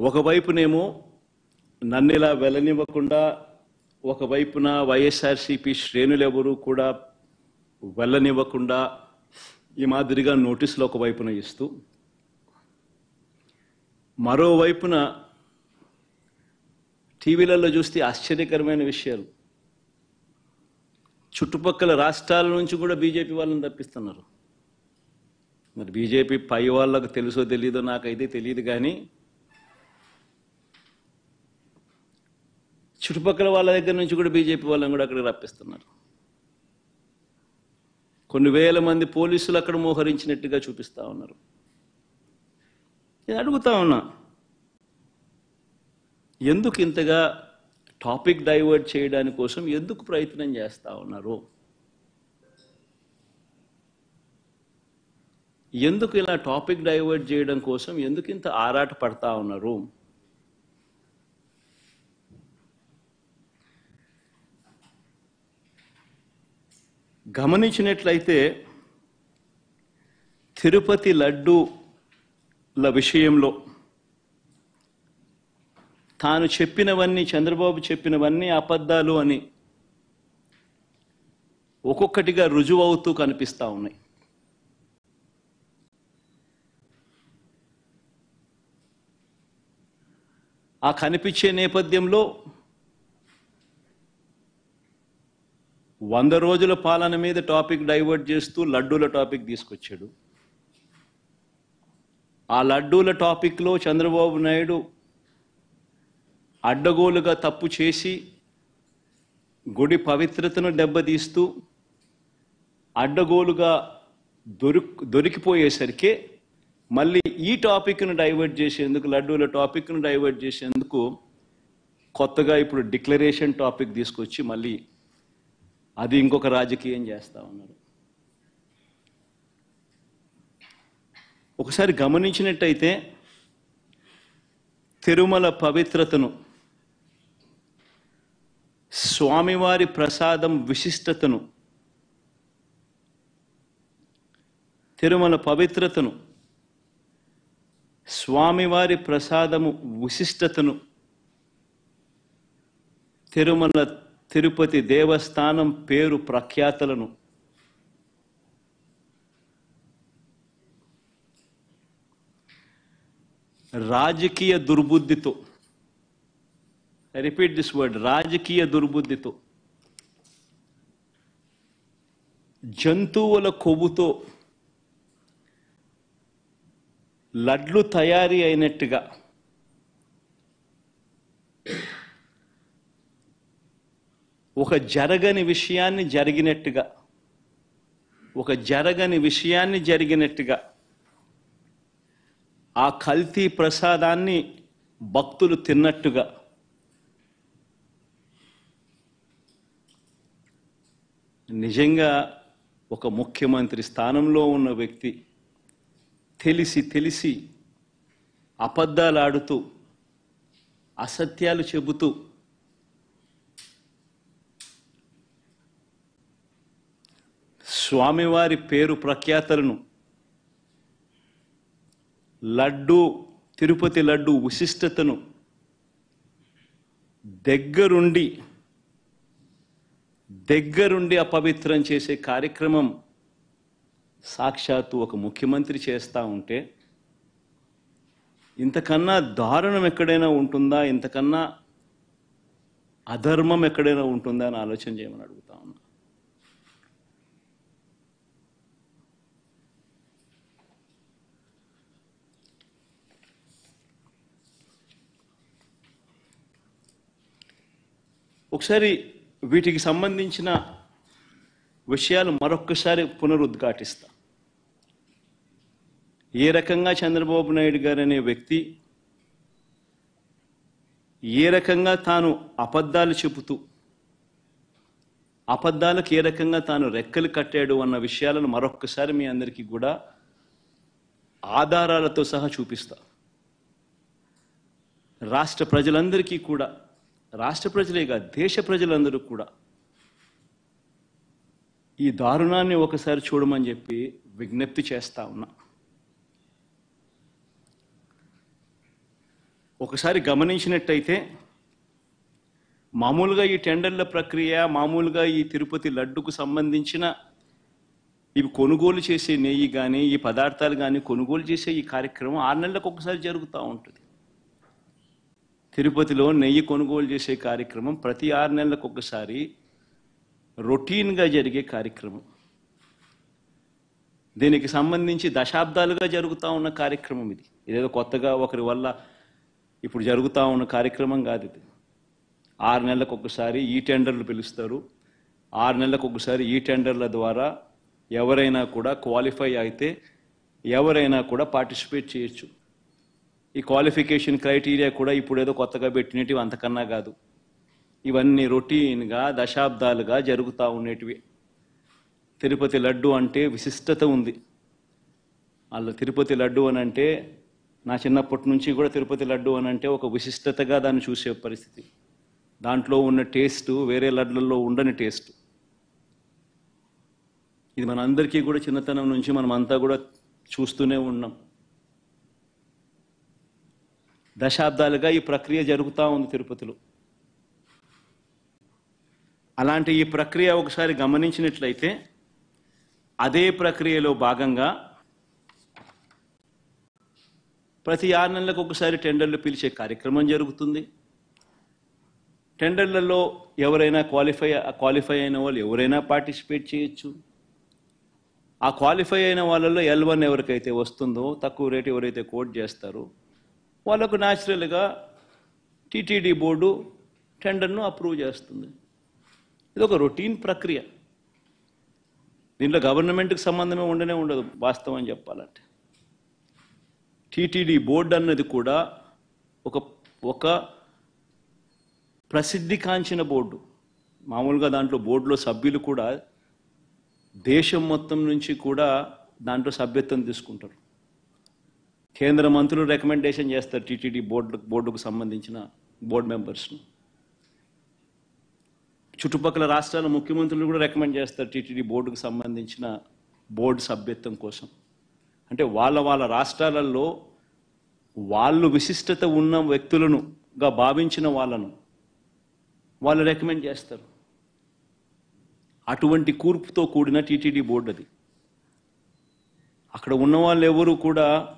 ఒకవైపునేమో నన్ను ఇలా వెళ్ళనివ్వకుండా ఒకవైపున వైఎస్ఆర్సీపీ శ్రేణులెవరూ కూడా వెళ్ళనివ్వకుండా ఈ మాదిరిగా నోటీసులు ఒకవైపున ఇస్తూ మరోవైపున టీవీలలో చూస్తే ఆశ్చర్యకరమైన విషయాలు. చుట్టుపక్కల రాష్ట్రాల నుంచి కూడా బీజేపీ వాళ్ళని తప్పిస్తున్నారు. మరి బీజేపీ పై వాళ్ళకు తెలుసో తెలీదో నాకైతే తెలియదు కానీ చుట్టుపక్కల వాళ్ళ దగ్గర నుంచి కూడా బీజేపీ వాళ్ళని కూడా అక్కడికి రప్పిస్తున్నారు. కొన్ని వేల మంది పోలీసులు అక్కడ మోహరించినట్టుగా చూపిస్తా ఉన్నారు. నేను అడుగుతా ఉన్నా ఎందుకు ఇంతగా టాపిక్ డైవర్ట్ చేయడానికి కోసం ఎందుకు ప్రయత్నం చేస్తూ ఉన్నారు? ఎందుకు ఇలా టాపిక్ డైవర్ట్ చేయడం కోసం ఎందుకు ఇంత ఆరాట పడతా ఉన్నారు? గమనించినట్లయితే తిరుపతి లడ్డూల విషయంలో తాను చెప్పినవన్నీ చంద్రబాబు చెప్పినవన్నీ అబద్ధాలు అని ఒక్కొక్కటిగా రుజువవుతూ కనిపిస్తూ ఉన్నాయి. ఆ కనిపించే నేపథ్యంలో వంద రోజుల పాలన మీద టాపిక్ డైవర్ట్ చేస్తూ లడ్డూల టాపిక్ తీసుకొచ్చాడు. ఆ లడ్డూల టాపిక్లో చంద్రబాబు నాయుడు అడ్డగోలుగా తప్పు చేసి గుడి పవిత్రతను దెబ్బతీస్తూ అడ్డగోలుగా దొరి దొరికిపోయేసరికి మళ్ళీ ఈ టాపిక్ను డైవర్ట్ చేసేందుకు లడ్డూల టాపిక్ను డైవర్ట్ చేసేందుకు కొత్తగా ఇప్పుడు డిక్లరేషన్ టాపిక్ తీసుకొచ్చి మళ్ళీ అది ఇంకొక రాజకీయం చేస్తా ఉన్నారు. ఒకసారి గమనించినట్టయితే తిరుమల పవిత్రతను స్వామివారి ప్రసాదం విశిష్టతను తిరుమల పవిత్రతను స్వామివారి ప్రసాదము విశిష్టతను తిరుమల తిరుపతి దేవస్థానం పేరు ప్రఖ్యాతలను. రాజకీయ దుర్బుద్ధితో. రిపీట్ దిస్ వర్డ్ రాజకీయ దుర్బుద్ధితో. జంతువుల కొవ్వుతో లడ్లు తయారీ అయినట్టుగా. ఒక జరగని విషయాన్ని జరిగినట్టుగా ఒక జరగని విషయాన్ని జరిగినట్టుగా ఆ కల్తీ ప్రసాదాన్ని భక్తులు తిన్నట్టుగా నిజంగా ఒక ముఖ్యమంత్రి స్థానంలో ఉన్న వ్యక్తి తెలిసి తెలిసి అబద్ధాలు ఆడుతూ అసత్యాలు చెబుతూ స్వామివారి పేరు ప్రఖ్యాతలను. లడ్డు తిరుపతి లడ్డు విశిష్టతను దగ్గరుండి దగ్గరుండి అపవిత్రం చేసే కార్యక్రమం సాక్షాత్తు ఒక ముఖ్యమంత్రి చేస్తూ ఉంటే ఇంతకన్నా దారుణం ఎక్కడైనా ఉంటుందా? ఇంతకన్నా అధర్మం ఎక్కడైనా ఉంటుందా? అని ఆలోచన చేయమని అడుగుతా ఉన్నా. ఒకసారి వీటికి సంబంధించిన విషయాలు మరొక్కసారి పునరుద్ఘాటిస్తా. ఏ రకంగా చంద్రబాబు నాయుడు గారు అనే వ్యక్తి ఏ రకంగా తాను అబద్ధాలు చెబుతూ అబద్ధాలకు ఏ రకంగా తాను రెక్కలు కట్టాడు అన్న విషయాలను మరొక్కసారి మీ అందరికీ కూడా ఆధారాలతో సహా చూపిస్తా. రాష్ట్ర ప్రజలందరికీ కూడా రాష్ట్ర ప్రజలే దేశ ప్రజలందరూ కూడా ఈ దారుణాన్ని ఒకసారి చూడమని చెప్పి విజ్ఞప్తి చేస్తా ఉన్నా. ఒకసారి గమనించినట్టయితే మామూలుగా ఈ టెండర్ల ప్రక్రియ మామూలుగా ఈ తిరుపతి లడ్డుకు సంబంధించిన ఇవి కొనుగోలు చేసే నెయ్యి కానీ ఈ పదార్థాలు కానీ కొనుగోలు చేసే ఈ కార్యక్రమం ఆరు నెలలకు ఒకసారి జరుగుతూ ఉంటుంది. తిరుపతిలో నెయ్యి కొనుగోలు చేసే కార్యక్రమం ప్రతి ఆరు నెలలకు ఒకసారి రొటీన్గా జరిగే కార్యక్రమం. దీనికి సంబంధించి దశాబ్దాలుగా జరుగుతూ ఉన్న కార్యక్రమం ఇది. ఇదేదో కొత్తగా ఒకరి వల్ల ఇప్పుడు జరుగుతూ ఉన్న కార్యక్రమం కాదు ఇది. ఆరు నెలలకు ఒకసారి ఈ టెండర్లు పిలుస్తారు. ఆరు నెలలకు ఒకసారి ఈ టెండర్ల ద్వారా ఎవరైనా కూడా క్వాలిఫై అయితే ఎవరైనా కూడా పార్టిసిపేట్ చేయొచ్చు. ఈ క్వాలిఫికేషన్ క్రైటీరియా కూడా ఇప్పుడు ఏదో కొత్తగా పెట్టినటివి అంతకన్నా కాదు. ఇవన్నీ రొటీన్గా దశాబ్దాలుగా జరుగుతూ ఉండేటివి. తిరుపతి లడ్డు అంటే విశిష్టత ఉంది. వాళ్ళ తిరుపతి లడ్డు అని అంటే నా చిన్నప్పటి నుంచి కూడా తిరుపతి లడ్డు అని అంటే ఒక విశిష్టతగా దాన్ని చూసే పరిస్థితి. దాంట్లో ఉన్న టేస్ట్ వేరే లడ్లలో ఉండని టేస్ట్. ఇది మన అందరికీ కూడా చిన్నతనం నుంచి మనం అంతా కూడా చూస్తూనే ఉన్నాం. దశాబ్దాలుగా ఈ ప్రక్రియ జరుగుతూ ఉంది తిరుపతిలో. అలాంటి ఈ ప్రక్రియ ఒకసారి గమనించినట్లయితే అదే ప్రక్రియలో భాగంగా ప్రతి ఆరు నెలలకు ఒకసారి టెండర్లు పిలిచే కార్యక్రమం జరుగుతుంది. టెండర్లలో ఎవరైనా క్వాలిఫై క్వాలిఫై అయిన వాళ్ళు ఎవరైనా పార్టిసిపేట్ చేయొచ్చు. ఆ క్వాలిఫై అయిన వాళ్ళలో ఎల్ వన్ ఎవరికైతే వస్తుందో తక్కువ రేటు ఎవరైతే కోట్ చేస్తారో వాళ్ళకు న్యాచురల్గా టీటీడీ బోర్డు టెండర్ను అప్రూవ్ చేస్తుంది. ఇది ఒక రొటీన్ ప్రక్రియ. దీంట్లో గవర్నమెంట్కి సంబంధమే ఉండనే ఉండదు వాస్తవం చెప్పాలంటే. టీటీడీ బోర్డు అన్నది కూడా ఒక ఒక ప్రసిద్ధి కాంచిన బోర్డు. మామూలుగా దాంట్లో బోర్డులో సభ్యులు కూడా దేశం మొత్తం నుంచి కూడా దాంట్లో సభ్యత్వం తీసుకుంటారు. కేంద్ర మంత్రులు రికమెండేషన్ చేస్తారు టీటీడీ బోర్డు బోర్డుకు సంబంధించిన బోర్డు మెంబర్స్ను. చుట్టుపక్కల రాష్ట్రాల ముఖ్యమంత్రులు కూడా రికమెండ్ చేస్తారు టీటీడీ బోర్డుకు సంబంధించిన బోర్డు సభ్యత్వం కోసం. అంటే వాళ్ళ వాళ్ళ రాష్ట్రాలలో వాళ్ళు విశిష్టత ఉన్న వ్యక్తులనుగా భావించిన వాళ్ళను వాళ్ళు రికమెండ్ చేస్తారు. అటువంటి కూర్పుతో కూడిన టీటీడీ బోర్డు అది. అక్కడ ఉన్న వాళ్ళు ఎవరు కూడా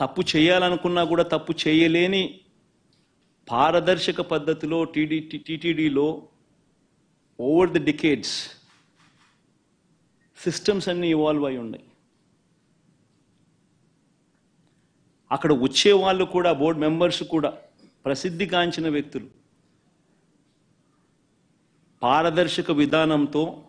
తప్పు చేయాలనుకున్నా కూడా తప్పు చేయలేని పారదర్శక పద్ధతిలో టీడీ టీటీడీలో ఓవర్ ది డికేడ్స్ సిస్టమ్స్ అన్నీ ఇవాల్వ్ అయి ఉన్నాయి. అక్కడ వచ్చే వాళ్ళు కూడా బోర్డు మెంబర్స్ కూడా ప్రసిద్ధి గాంచిన వ్యక్తులు. పారదర్శక విధానంతో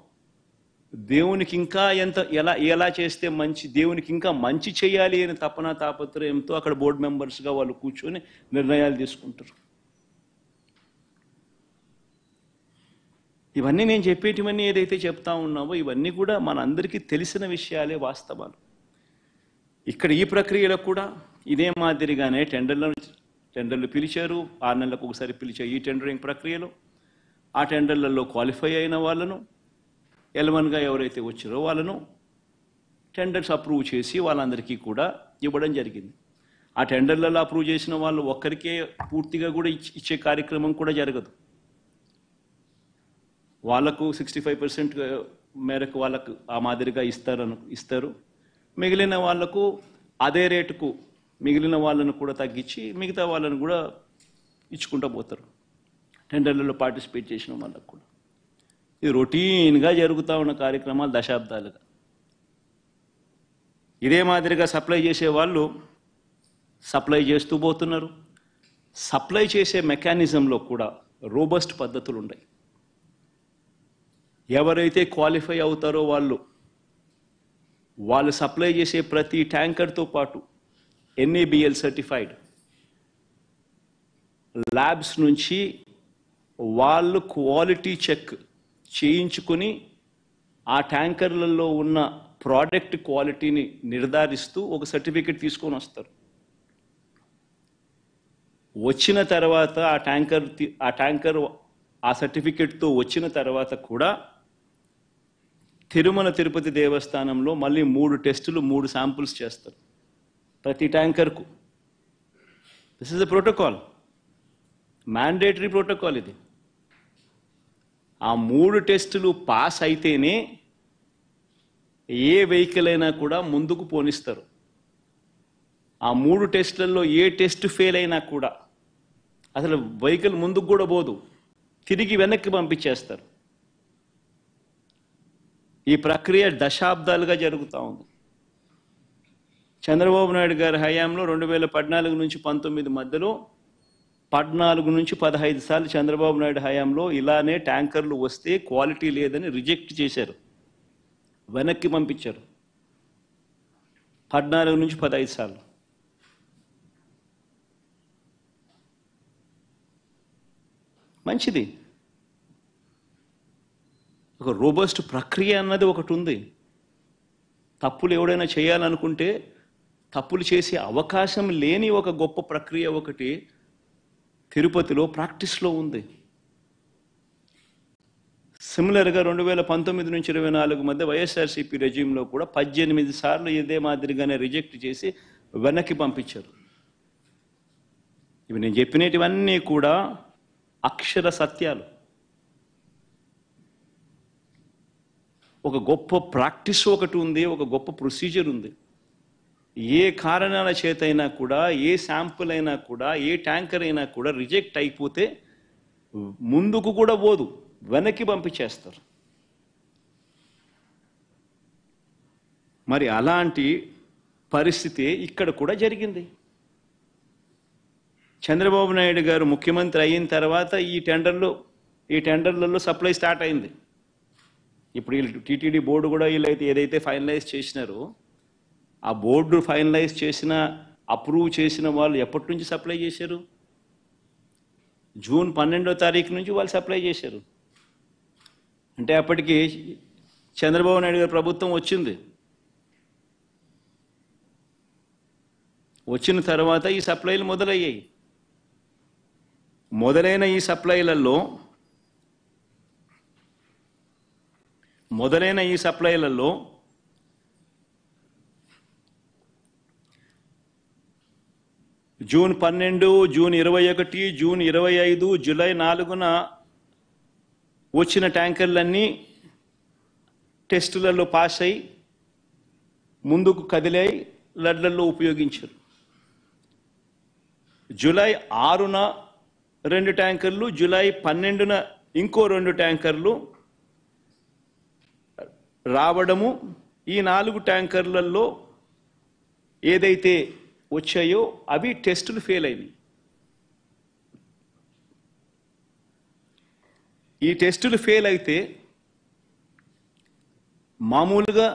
దేవునికి ఇంకా ఎంత ఎలా ఎలా చేస్తే మంచి దేవునికి ఇంకా మంచి చేయాలి అని తపన తాపత్రయంతో అక్కడ బోర్డు మెంబర్స్గా వాళ్ళు కూర్చొని నిర్ణయాలు తీసుకుంటారు. ఇవన్నీ నేను చెప్పేటివన్నీ ఏదైతే చెప్తా ఉన్నామో ఇవన్నీ కూడా మనందరికీ తెలిసిన విషయాలే వాస్తవాలు. ఇక్కడ ఈ ప్రక్రియలో కూడా ఇదే మాదిరిగానే టెండర్లను టెండర్లు పిలిచారు. ఆరు నెలలకు ఒకసారి పిలిచే ఈ టెండరింగ్ ప్రక్రియలో. ఆ టెండర్లలో క్వాలిఫై అయిన వాళ్ళను ఎలవన్గా ఎవరైతే వచ్చారో వాళ్ళను టెండర్స్ అప్రూవ్ చేసి వాళ్ళందరికీ కూడా ఇవ్వడం జరిగింది. ఆ టెండర్లలో అప్రూవ్ చేసిన వాళ్ళు ఒక్కరికే పూర్తిగా కూడా ఇచ్చే కార్యక్రమం కూడా జరగదు. వాళ్ళకు సిక్స్టీ ఫైవ్ పర్సెంట్ మేరకు వాళ్ళకు ఆ మాదిరిగా ఇస్తారను ఇస్తారు. మిగిలిన వాళ్ళకు అదే రేటుకు మిగిలిన వాళ్ళను కూడా తగ్గించి మిగతా వాళ్ళను కూడా ఇచ్చుకుంటూ పోతారు. టెండర్లలో పార్టిసిపేట్ చేసిన వాళ్ళకు కూడా. ఇది రొటీన్గా జరుగుతూ ఉన్న కార్యక్రమాలు దశాబ్దాలుగా. ఇదే మాదిరిగా సప్లై చేసే వాళ్ళు సప్లై చేస్తూ పోతున్నారు. సప్లై చేసే మెకానిజంలో కూడా రోబస్ట్ పద్ధతులు ఉన్నాయి ఎవరైతే క్వాలిఫై అవుతారో వాళ్ళు వాళ్ళు సప్లై చేసే ప్రతి ట్యాంకర్తో పాటు ఎన్ఏబిఎల్ సర్టిఫైడ్ ల్యాబ్స్ నుంచి వాళ్ళు క్వాలిటీ చెక్ చేయించుకుని ఆ ట్యాంకర్లలో ఉన్న ప్రోడక్ట్ క్వాలిటీని నిర్ధారిస్తూ ఒక సర్టిఫికెట్ తీసుకొని వస్తారు. వచ్చిన తర్వాత ఆ ట్యాంకర్ ఆ ట్యాంకర్ ఆ సర్టిఫికెట్తో వచ్చిన తర్వాత కూడా తిరుమల తిరుపతి దేవస్థానంలో మళ్ళీ మూడు టెస్టులు మూడు శాంపుల్స్ చేస్తారు. ప్రతి ట్యాంకర్కు. This is the protocol mandatory protocol ఇది. ఆ మూడు టెస్టులు పాస్ అయితేనే ఏ వెహికల్ అయినా కూడా ముందుకు పోనిస్తారు. ఆ మూడు టెస్టులలో ఏ టెస్ట్ ఫెయిల్ అయినా కూడా అసలు వెహికల్ ముందుకు కూడా పోదు. తిరిగి వెనక్కి పంపించేస్తారు. ఈ ప్రక్రియ దశాబ్దాలుగా జరుగుతూ ఉంది. చంద్రబాబు నాయుడు గారి హయాంలో రెండు వేల పద్నాలుగు నుంచి పంతొమ్మిది మధ్యలో పద్నాలుగు నుంచి పదహైదు సార్లు చంద్రబాబు నాయుడు హయాంలో ఇలానే ట్యాంకర్లు వస్తే క్వాలిటీ లేదని రిజెక్ట్ చేశారు. వెనక్కి పంపించారు. పద్నాలుగు నుంచి పదహైదు సార్లు. మంచిది. ఒక రోబస్ట్ ప్రక్రియ అన్నది ఒకటి ఉంది. తప్పులు ఎవడైనా చేయాలనుకుంటే తప్పులు చేసే అవకాశం లేని ఒక గొప్ప ప్రక్రియ ఒకటి తిరుపతిలో ప్రాక్టీస్లో ఉంది. సిమిలర్గా రెండు వేల పంతొమ్మిది నుంచి ఇరవై నాలుగు మధ్య వైఎస్ఆర్సీపీ రెజ్యూమ్లో కూడా పద్దెనిమిది సార్లు ఇదే మాదిరిగానే రిజెక్ట్ చేసి వెనక్కి పంపించారు. ఇవి నేను చెప్పినటివన్నీ కూడా అక్షర సత్యాలు. ఒక గొప్ప ప్రాక్టీస్ ఒకటి ఉంది ఒక గొప్ప ప్రొసీజర్ ఉంది. ఏ కారణాల చేతైనా కూడా ఏ శాంపుల్ అయినా కూడా ఏ ట్యాంకర్ అయినా కూడా రిజెక్ట్ అయిపోతే ముందుకు కూడా పోదు వెనక్కి పంపించేస్తారు. మరి అలాంటి పరిస్థితి ఇక్కడ కూడా జరిగింది. చంద్రబాబు నాయుడు గారు ముఖ్యమంత్రి అయిన తర్వాత ఈ టెండర్లు ఈ టెండర్లలో సప్లై స్టార్ట్ అయింది. ఇప్పుడు వీళ్ళు టీటీడీ బోర్డు కూడా వీళ్ళైతే ఏదైతే ఫైనలైజ్ చేసినారో ఆ బోర్డు ఫైనలైజ్ చేసిన అప్రూవ్ చేసిన వాళ్ళు ఎప్పటి నుంచి సప్లై చేశారు? జూన్ పన్నెండో తారీఖు నుంచి వాళ్ళు సప్లై చేశారు. అంటే అప్పటికి చంద్రబాబు నాయుడు గారి ప్రభుత్వం వచ్చింది. వచ్చిన తర్వాత ఈ సప్లైలు మొదలయ్యాయి. మొదలైన ఈ సప్లైలలో మొదలైన ఈ సప్లైలలో జూన్ పన్నెండు జూన్ ఇరవై ఒకటి జూన్ ఇరవై ఐదు జూలై నాలుగున వచ్చిన ట్యాంకర్లన్నీ టెస్టులలో పాస్ అయి ముందుకు కదిలై లడ్లలో ఉపయోగించారు. జూలై ఆరున రెండు ట్యాంకర్లు జూలై పన్నెండున ఇంకో రెండు ట్యాంకర్లు రావడము ఈ నాలుగు ట్యాంకర్లలో ఏదైతే వచ్చాయో అవి టెస్టులు ఫెయిల్ అయినాయి. ఈ టెస్టులు ఫెయిల్ అయితే మామూలుగా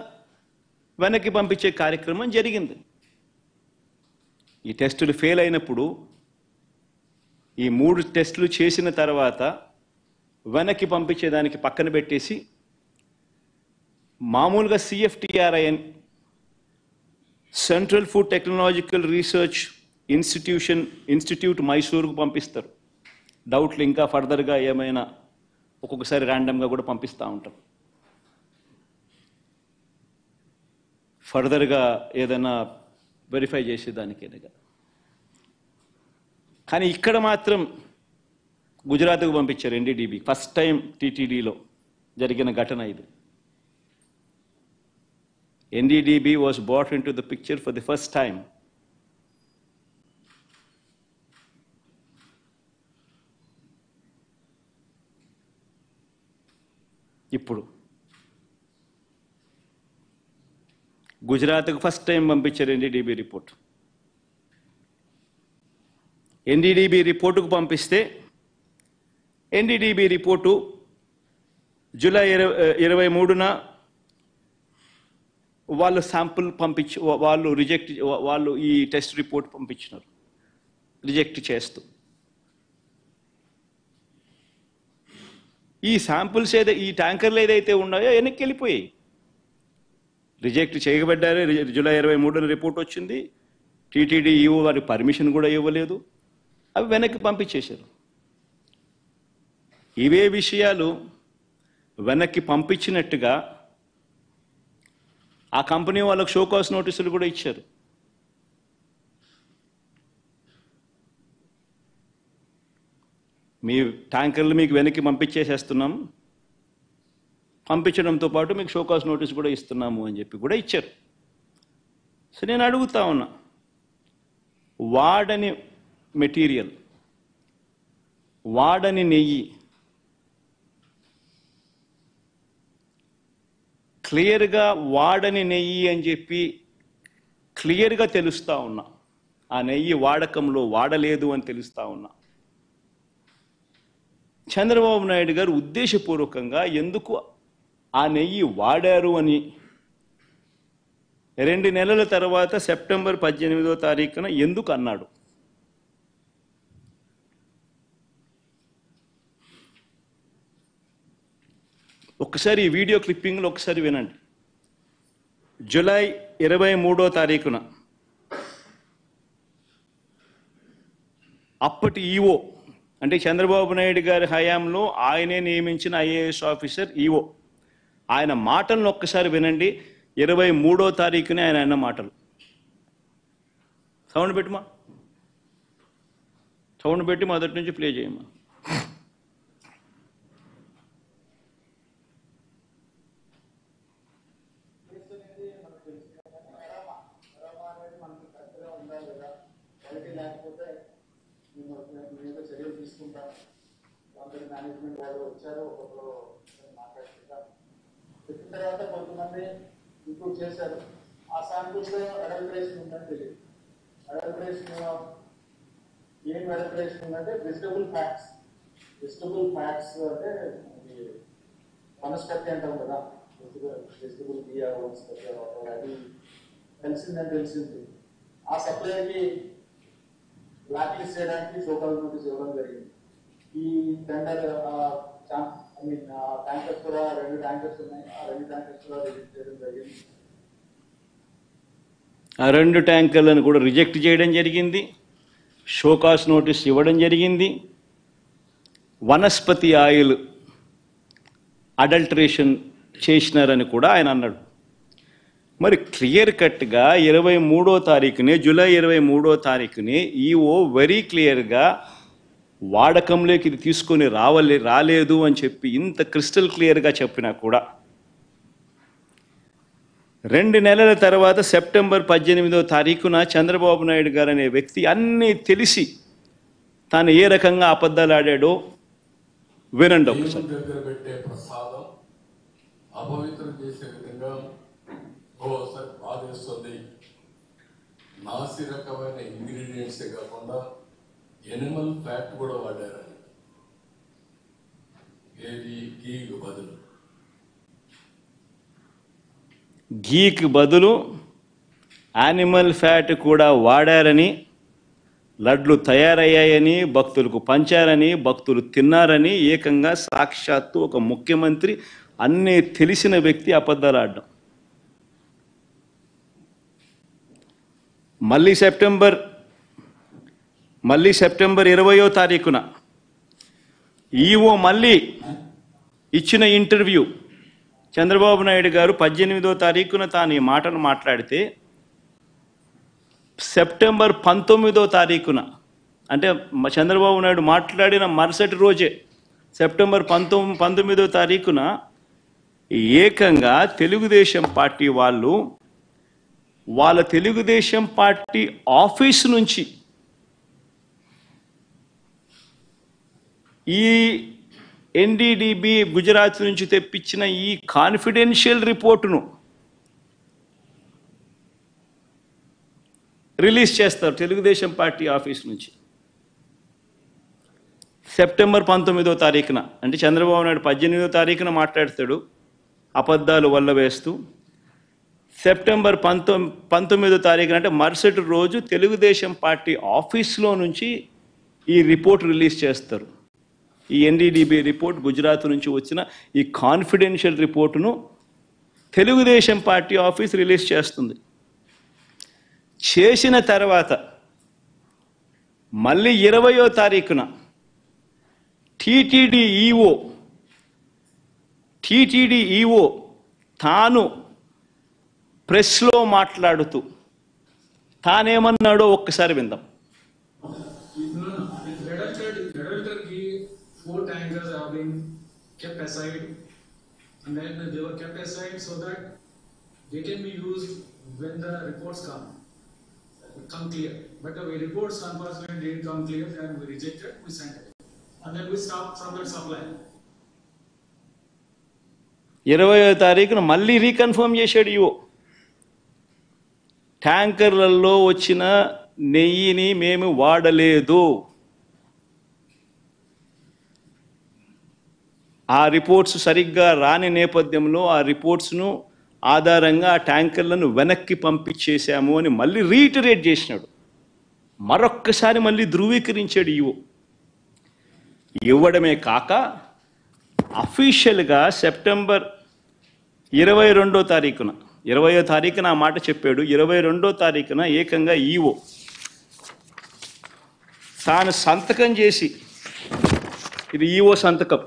వెనక్కి పంపించే కార్యక్రమం జరిగింది. ఈ టెస్టులు ఫెయిల్ అయినప్పుడు ఈ మూడు టెస్టులు చేసిన తర్వాత వెనక్కి పంపించేదానికి పక్కన పెట్టేసి మామూలుగా సిఎఫ్టిఆర్ఐఎన్ central food technological research institution institute మైసూరుకు పంపిస్తారు. డౌట్లు ఇంకా ఫర్దర్గా ఏమైనా ఒక్కొక్కసారి ర్యాండమ్గా కూడా పంపిస్తూ ఉంటాం. ఫర్దర్గా ఏదైనా వెరిఫై చేసేదానికేనగా. కానీ ఇక్కడ మాత్రం గుజరాత్కు పంపించారు ఎన్డీడీబీ ఫస్ట్ టైం టీటీడీలో జరిగిన ఘటన ఇది. NDDB was brought into the picture for the first time. ఇప్పుడు గుజరాత్కు ఫస్ట్ టైం పంపించారు ఎన్డీడీబీ రిపోర్ట్ ఎన్డీడీబీ రిపోర్టుకు పంపిస్తే ఎన్డీడీబీ రిపోర్టు జూలై ఇరవై ఇరవై మూడున వాళ్ళు శాంపుల్ పంపించి వాళ్ళు రిజెక్ట్ వాళ్ళు ఈ టెస్ట్ రిపోర్ట్ పంపించినారు. రిజెక్ట్ చేస్తూ. ఈ శాంపుల్స్ ఏదో ఈ ట్యాంకర్లు ఏదైతే ఉన్నాయో వెనక్కి వెళ్ళిపోయాయి. రిజెక్ట్ చేయబడ్డారే. జూలై ఇరవై మూడున రిపోర్ట్ వచ్చింది. టీటీడీ ఈవో వారి పర్మిషన్ కూడా ఇవ్వలేదు. అవి వెనక్కి పంపించేశారు. ఇవే విషయాలు వెనక్కి పంపించినట్టుగా ఆ కంపెనీ వాళ్ళకు షోకాస్ నోటీసులు కూడా ఇచ్చారు. మీ ట్యాంకర్లు మీకు వెనక్కి పంపించేసేస్తున్నాం. పంపించడంతో పాటు మీకు షోకాస్ నోటీస్ కూడా ఇస్తున్నాము అని చెప్పి కూడా ఇచ్చారు. సో నేను అడుగుతా ఉన్నా వాడని మెటీరియల్ వాడని నెయ్యి క్లియర్గా వాడని నెయ్యి అని చెప్పి క్లియర్గా తెలుస్తూ ఉన్నా. ఆ నెయ్యి వాడకంలో వాడలేదు అని తెలుస్తూ ఉన్నా. చంద్రబాబు నాయుడు గారు ఉద్దేశపూర్వకంగా ఎందుకు ఆ నెయ్యి వాడారు అని రెండు నెలల తర్వాత సెప్టెంబర్ పద్దెనిమిదో తారీఖున ఎందుకు అన్నాడు? ఒకసారి ఈ వీడియో క్లిప్పింగ్లో ఒకసారి వినండి. జులై ఇరవై మూడో తారీఖున అప్పటి ఈఓ అంటే చంద్రబాబు నాయుడు గారి హయాంలో ఆయనే నియమించిన ఐఏఎస్ ఆఫీసర్ ఈఓ. ఆయన మాటలను ఒక్కసారి వినండి. ఇరవై మూడో తారీఖునే ఆయన అన్న మాటలు. సౌండ్ పెట్టుమా? సౌండ్ పెట్టి మొదటి నుంచి ప్లే చేయమ్మా క్వాలిటీ లేకపోతే మేము మేము ఏదో చర్యలు తీసుకుంటాం అందరి మేనేజ్మెంట్ వాళ్ళు వచ్చారు ఒకరు మాట్లాడుకుంటాం చెప్పిన తర్వాత కొంతమంది ఇంప్రూవ్ చేశారు. ఆ శాంపుల్స్లో అడల్టరేషన్ ఉందని తెలియదు. అడల్టరేషన్ ఏం అడల్టరేషన్ ఉందంటే వెజిటబుల్ ఫ్యాట్స్ వెజిటబుల్ ఫ్యాట్స్ అంటే వనస్పతి అంటాం కదా. వెజిటబుల్ బియ్య వనస్పతి అది తెలిసిందని తెలిసింది. ఆ సప్లైకి బ్లాక్ లిస్ట్ చేయడానికి సోకాల్ నోటీస్ ఇవ్వడం జరిగింది. ఈ టెండర్ ఐ మీన్ ట్యాంకర్స్ కూడా రెండు ట్యాంకర్స్ ఉన్నాయి. ఆ రెండు ట్యాంకర్స్ కూడా రిజెక్ట్ చేయడం జరిగింది. ఆ రెండు ట్యాంకర్లను కూడా రిజెక్ట్ చేయడం జరిగింది. షోకాస్ నోటీస్ ఇవ్వడం జరిగింది. వనస్పతి ఆయిల్ అడల్టరేషన్ చేసినారని కూడా ఆయన అన్నాడు. మరి క్లియర్ కట్గా ఇరవై మూడో తారీఖునే జూలై ఇరవై మూడో తారీఖునే ఈఓ వెరీ క్లియర్గా వాడకంలోకి ఇది తీసుకొని రావలే రాలేదు అని చెప్పి ఇంత క్రిస్టల్ క్లియర్గా చెప్పినా కూడా రెండు నెలల తర్వాత సెప్టెంబర్ పద్దెనిమిదో తారీఖున చంద్రబాబు నాయుడు గారు అనే వ్యక్తి అన్నీ తెలిసి తాను ఏ రకంగా అబద్ధాలు ఆడాడో వినండి ఒకసారి. అపవిత్రం చేసే విధంగా ఓసారి నాసి రకమైన ఇంగ్రీడియంట్సే కాకుండా ఎనిమల్ ఫ్యాట్ కూడా వాడారని ఏది? బదులు. గీకి బదులు యానిమల్ ఫ్యాట్ కూడా వాడారని లడ్లు తయారయ్యాయని భక్తులకు పంచారని భక్తులు తిన్నారని ఏకంగా సాక్షాత్తు ఒక ముఖ్యమంత్రి అన్నీ తెలిసిన వ్యక్తి అబద్ధాలు ఆడడం. మళ్ళీ సెప్టెంబర్ మళ్ళీ సెప్టెంబర్ ఇరవయో తారీఖున ఈఓ మళ్ళీ ఇచ్చిన ఇంటర్వ్యూ. చంద్రబాబు నాయుడు గారు పద్దెనిమిదో తారీఖున తాను ఈ మాటను మాట్లాడితే సెప్టెంబర్ పంతొమ్మిదో తారీఖున అంటే చంద్రబాబు నాయుడు మాట్లాడిన మరుసటి రోజే సెప్టెంబర్ పంతొమ్మిది పంతొమ్మిదో తారీఖున ఏకంగా తెలుగుదేశం పార్టీ వాళ్ళు వాళ్ళ తెలుగుదేశం పార్టీ ఆఫీస్ నుంచి ఈ ఎన్డీడీబీ గుజరాత్ నుంచి తెప్పించిన ఈ కాన్ఫిడెన్షియల్ రిపోర్టును రిలీజ్ చేస్తారు తెలుగుదేశం పార్టీ ఆఫీస్ నుంచి. సెప్టెంబర్ పంతొమ్మిదో తారీఖున అంటే చంద్రబాబు నాయుడు పద్దెనిమిదో తారీఖున మాట్లాడతాడు అబద్ధాలు వల్ల వేస్తూ. సెప్టెంబర్ పంతొమ్ పంతొమ్మిదో తారీఖున అంటే మరుసటి రోజు తెలుగుదేశం పార్టీ ఆఫీస్లో నుంచి ఈ రిపోర్ట్ రిలీజ్ చేస్తారు. ఈ ఎన్డీడీబీ రిపోర్ట్ గుజరాత్ నుంచి వచ్చిన ఈ కాన్ఫిడెన్షియల్ రిపోర్టును తెలుగుదేశం పార్టీ ఆఫీస్ రిలీజ్ చేస్తుంది. చేసిన తర్వాత మళ్ళీ ఇరవయో తారీఖున టీటీడీ ఈఓ టీటీడీ ఈఓ తాను ప్రెస్లో మాట్లాడుతూ తానేమన్నాడో ఒక్కసారి విందాం. Are being kept aside, and then they were kept aside so that they can be used when the reports come, come clear. But the reports unfortunately didn't come clear, and we rejected, we sent it. And then we stopped from that supply. ఇరవయో తారీఖున మళ్ళీ reconfirm చేశాడు ఇవో ట్యాంకర్లలో వచ్చిన నెయ్యిని మేము వాడలేదు ఆ రిపోర్ట్స్ సరిగ్గా రాని నేపథ్యంలో ఆ రిపోర్ట్స్ను ఆధారంగా ఆ ట్యాంకర్లను వెనక్కి పంపించేశాము అని మళ్ళీ రీటరేట్ చేసినాడు. మరొక్కసారి మళ్ళీ ధృవీకరించాడు ఇవో ఇవ్వడమే కాక అఫీషియల్గా సెప్టెంబర్ ఇరవై రెండో తారీఖున ఇరవయో తారీఖున ఆ మాట చెప్పాడు ఇరవై రెండో తారీఖున ఏకంగా ఈవో తాను సంతకం చేసి ఇది ఈవో సంతకం.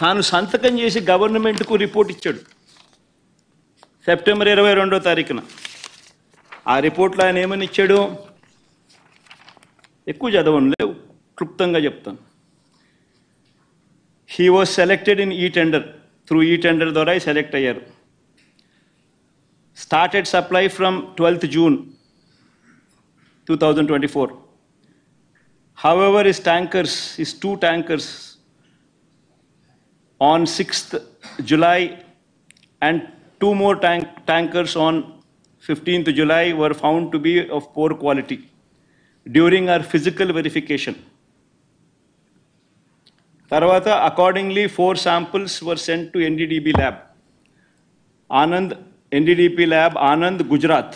తాను సంతకం చేసి గవర్నమెంట్కు రిపోర్ట్ ఇచ్చాడు. సెప్టెంబర్ ఇరవై రెండో తారీఖున. ఆ రిపోర్ట్లో ఆయన ఏమని ఇచ్చాడు? ఎక్కువ చదవను లేవు. క్లుప్తంగా చెప్తాను. హీ వాజ్ సెలెక్టెడ్ ఇన్ ఈ టెండర్ త్రూ ఈ టెండర్ ద్వారా సెలెక్ట్ అయ్యారు. Started supply from twelfth June two thousand twenty four however is tankers is two tankers on 6th July and two more tank, tankers on 15th July were found to be of poor quality during our physical verification. తర్వాత accordingly four samples were sent to NDDB lab Anand NDDP lab Anand Gujarat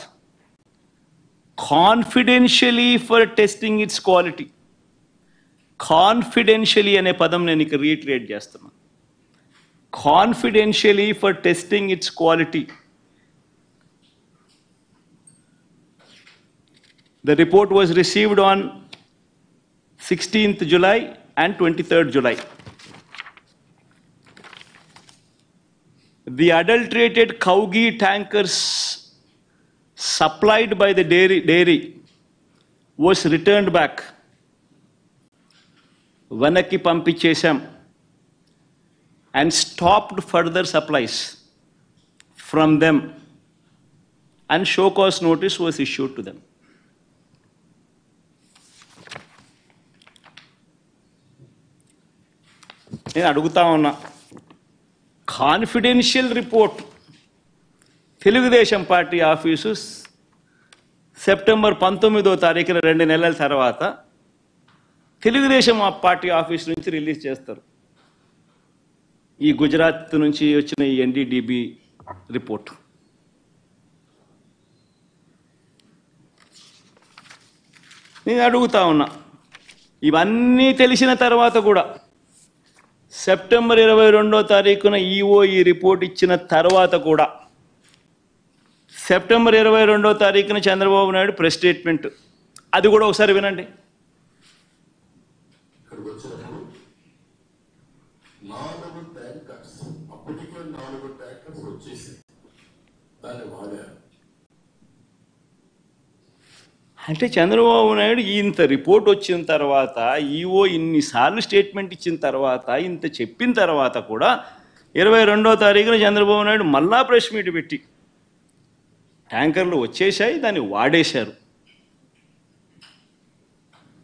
confidentially for testing its quality confidentially అనే పదం నేను ఇక reiterate చేస్తున్నాను confidentially for testing its quality. The report was received on 16th July and 23rd July. The adulterated cow ghee tankers supplied by the dairy, dairy was returned back. వెనక్కి పంపించేశాం and stopped further supplies from them and show cause notice was issued to them. నేను అడుగుతా ఉన్నా confidential report Telugu Desam party office September పంతొమ్మిదో తారీఖున రెండు నెలల తర్వాత Telugu Desam party office నుంచి రిలీజ్ చేస్తారు ఈ గుజరాత్ నుంచి వచ్చిన ఈ ఎన్డీడీబీ రిపోర్ట్ నేను అడుగుతా ఉన్నా ఇవన్నీ తెలిసిన తర్వాత కూడా సెప్టెంబర్ ఇరవై రెండో తారీఖున ఈఓ ఈ రిపోర్ట్ ఇచ్చిన తర్వాత కూడా సెప్టెంబర్ ఇరవై రెండో తారీఖున చంద్రబాబు నాయుడు ప్రెస్ స్టేట్మెంట్ అది కూడా ఒకసారి వినండి ఇక్కడికి వచ్చినప్పుడు నాలుగు ట్యాంకర్స్ అప్పటికే నాలుగు ట్యాంకర్స్ వచ్చేసి దాన్ని వాడారు అంటే చంద్రబాబు నాయుడు ఇంత రిపోర్ట్ వచ్చిన తర్వాత ఈఓ ఇన్నిసార్లు స్టేట్మెంట్ ఇచ్చిన తర్వాత ఇంత చెప్పిన తర్వాత కూడా ఇరవై రెండో తారీఖున చంద్రబాబు నాయుడు మళ్ళా ప్రెస్ మీట్ పెట్టి ట్యాంకర్లు వచ్చేసాయి దాన్ని వాడేశారు.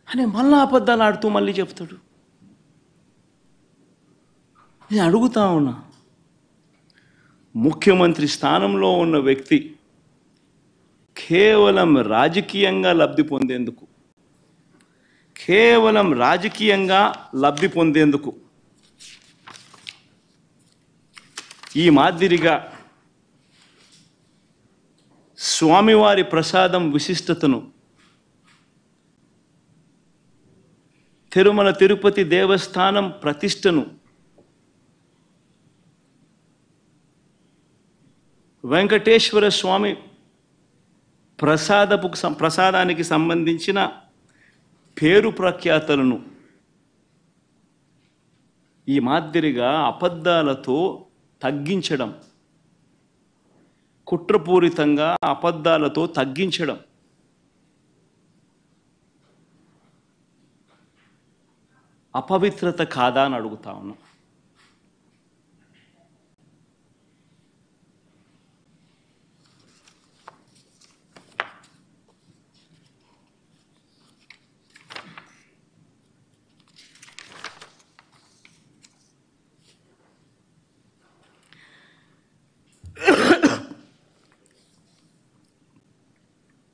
అని మళ్ళా అబద్ధాలు ఆడుతూ మళ్ళీ చెప్తాడు. నేను అడుగుతా ఉన్నా ముఖ్యమంత్రి స్థానంలో ఉన్న వ్యక్తి కేవలం రాజకీయంగా లబ్ధి పొందేందుకు కేవలం రాజకీయంగా లబ్ధి పొందేందుకు ఈ మాదిరిగా స్వామివారి ప్రసాదం విశిష్టతను తిరుమల తిరుపతి దేవస్థానం ప్రతిష్టను వెంకటేశ్వర స్వామి ప్రసాదపు ప్రసాదానికి సంబంధించిన పేరు ప్రఖ్యాతలను ఈ మాదిరిగా అబద్ధాలతో తగ్గించడం కుట్రపూరితంగా అబద్ధాలతో తగ్గించడం. అపవిత్రత కాదా అని అడుగుతా ఉన్నాం.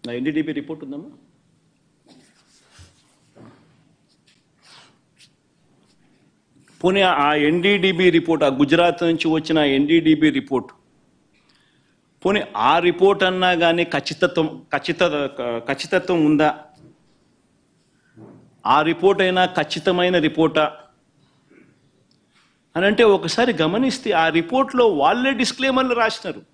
నా ఎన్డీడీపీ రిపోర్ట్ ఉందమ్మా. పోనీ ఆ ఎన్డీడీబీ రిపోర్ట్ ఆ గుజరాత్ నుంచి వచ్చిన ఎన్డీడీబీ రిపోర్ట్. పోనీ ఆ రిపోర్ట్ అన్నా కానీ ఖచ్చితత్వం ఖచ్చిత ఖచ్చితత్వం ఉందా? ఆ రిపోర్ట్ అయినా ఖచ్చితమైన రిపోర్టా? అని అంటే ఒకసారి గమనిస్తే ఆ రిపోర్ట్లో వాళ్ళే డిస్క్లేమర్లు రాసినారు.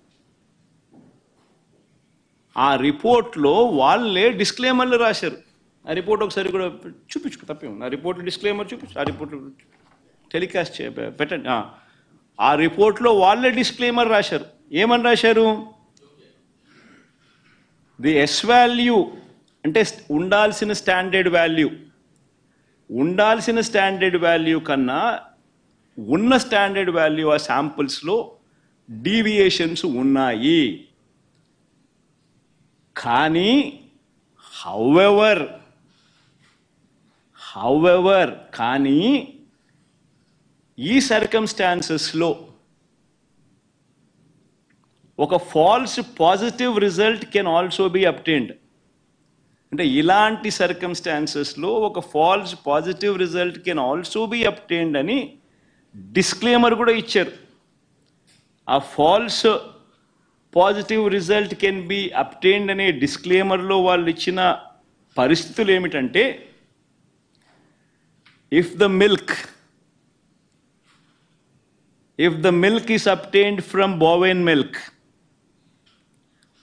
ఆ రిపోర్ట్లో వాళ్ళే డిస్క్లేమర్లు రాశారు. ఆ రిపోర్ట్ ఒకసారి కూడా చూపించుకో తప్పేం ఆ రిపోర్ట్ డిస్క్లేమర్ చూపించు ఆ రిపోర్ట్ టెలికాస్ట్ చే పెట్టండి. ఆ. రిపోర్ట్లో వాళ్ళే డిస్క్లేమర్ రాశారు. ఏమని రాశారు? ది ఎస్ వాల్యూ అంటే ఉండాల్సిన స్టాండర్డ్ వాల్యూ. ఉండాల్సిన స్టాండర్డ్ వాల్యూ కన్నా ఉన్న స్టాండర్డ్ వాల్యూ ఆ శాంపుల్స్లో డీవియేషన్స్ ఉన్నాయి. కానీ హౌఎవర్ హౌఎవర్ కానీ ఈ సర్కమ్స్టాన్సెస్లో ఒక false positive result can also be obtained అంటే ఇలాంటి సర్కమ్స్టాన్సెస్లో ఒక false positive result can also be obtained అని డిస్క్లేమర్ కూడా ఇచ్చారు. ఆ false positive result can be obtained అనే డిస్క్లేమర్లో వాళ్ళు ఇచ్చిన పరిస్థితులు ఏమిటంటే if the milk if the milk is obtained from bovine milk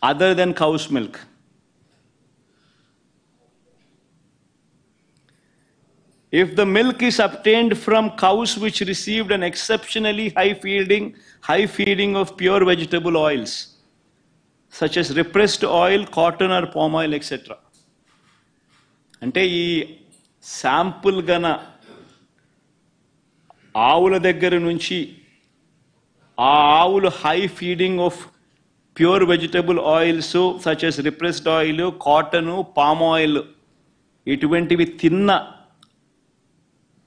other than cow's milk if the milk is obtained from cows which received an exceptionally high feeding high feeding of pure vegetable oils such as repressed oil cotton or palm oil etcetera అంటే ఈ sample గన ఆవుల దగ్గర నుంచి ఆ ఆవులు high feeding of pure vegetable oils such as repressed oil cotton palm oil ఇటువంటివి తిన్న